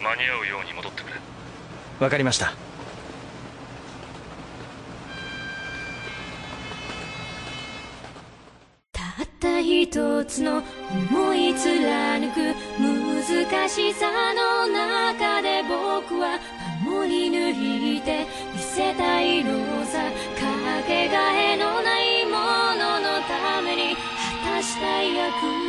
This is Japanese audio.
間に合うように戻ってくれ。わかりました。たった一つの思い貫く難しさの中で僕は守り抜いて見せたいのさかけがえのないもののために果たしたい役